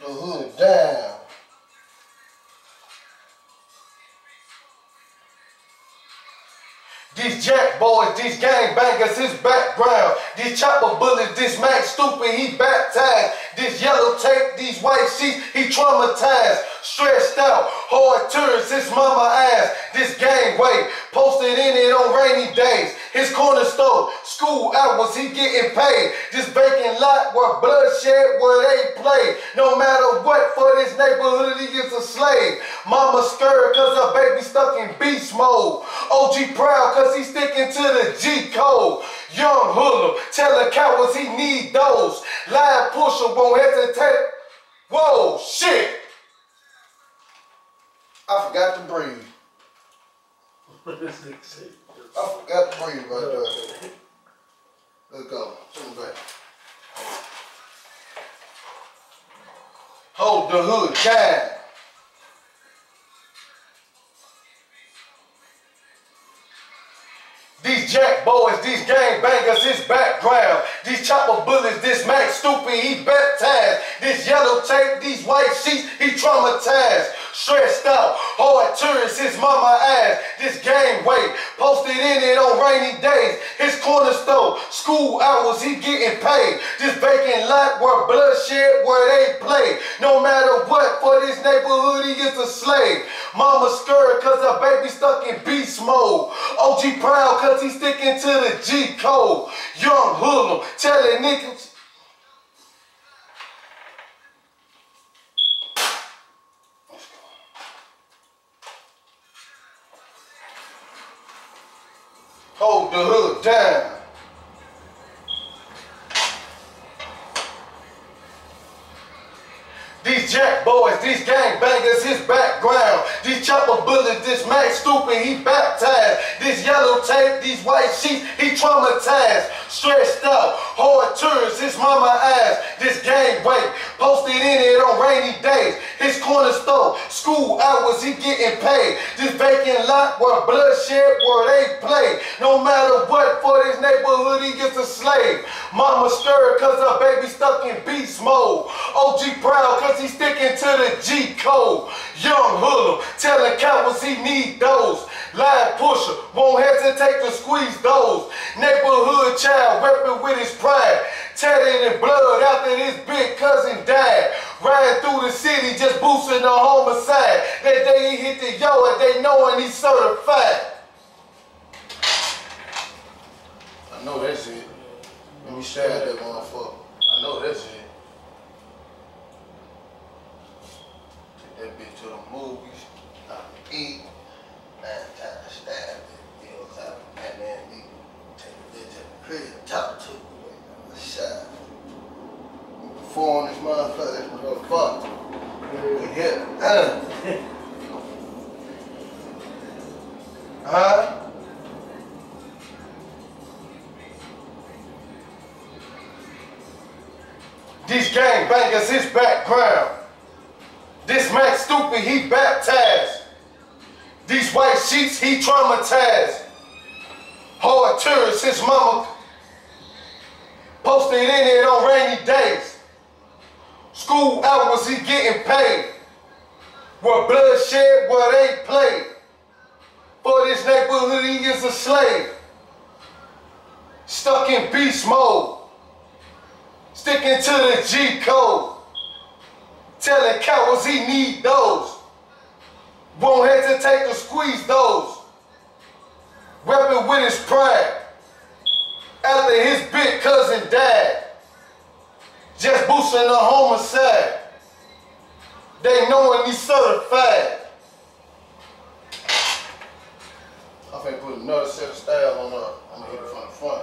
the hood down. These jack boys, these gang bangers, his background. These chopper bullets, this Max stupid, he baptized. This yellow tape, these white sheets, he traumatized. Stressed out, hard tourist, his mama ass. This gang weight, posted in it on rainy days. His corner store, school hours, he getting paid. This vacant lot where bloodshed, where they play. No matter what, for this neighborhood, he is a slave. Mama scared cause her baby stuck in beast mode. OG proud cause he sticking to the G code. Young hoodlum, tell cowards he need those. Live pusher won't hesitate. Whoa, shit. I forgot to breathe. I forgot to breathe right there. Let's go. Send back. Hold the hood down. These jack boys, these gang bangers, his background. These chopper bullets, this Max stupid, he baptized. This yellow tape, these white sheets, he traumatized. Stressed out, hard tourist, his mama ass. This gang weight, posted in it on rainy days. His corner store, school hours, he getting paid. This vacant lot where bloodshed, where they play. No matter what, for this neighborhood, he is a slave. Mama scared cause her baby stuck in beast mode. OG proud cause he sticking to the G code. Young hoodlum, telling niggas. Hold the hood down. These jack boys, these gang bangers, his background. These chopper bullets, this Max stupid, he baptized. This yellow tape, these white sheets, he traumatized. Stressed out, hard tours, his mama ass. This gang weight, posted in it on rainy days. His corner store, school hours, he getting paid. This vacant lot where bloodshed, where they play. No matter what, for this neighborhood, he gets a slave. Mama scared cause her baby stuck in beast mode. OG proud cause he sticking to the G code. Young hoodlum, telling cowards he need those. Live pusher, won't hesitate to squeeze those. Neighborhood child, weapon with his pride. Tatted in blood after his big cousin died. Riding through the city, just boosting the homicide. That day he hit the yard, they knowing he's certified. I know that's it. Let me stab that motherfucker. I know that's it. Take that bitch to the movies. I eat. Nine times stab it. You know what I'm saying? And then we take the bitch to the crib, talk to her. Shot. Four on this motherfucker, this motherfucker. Hit. Uh. Huh? These his background. This Max stupid, he baptized. These white sheets, he traumatized. Hard tourist, his mama posted in it on rainy days. School hours, he getting paid. Where bloodshed, where they play. For this neighborhood, he is a slave. Stuck in beast mode. Sticking to the G code. Telling cowards he need those. Won't hesitate to squeeze those. Weapon with his pride. After his big cousin died. Boosting the homicide. They knowing he's certified. I'm finna put another set of style on her. I'm gonna hit it from the front.